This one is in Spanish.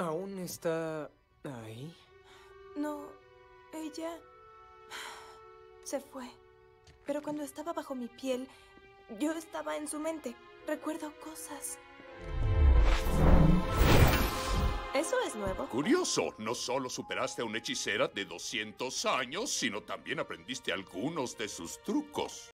¿Aún está ahí? No, ella se fue. Pero cuando estaba bajo mi piel, yo estaba en su mente. Recuerdo cosas. ¿Eso es nuevo? Curioso, no solo superaste a una hechicera de 200 años, sino también aprendiste algunos de sus trucos.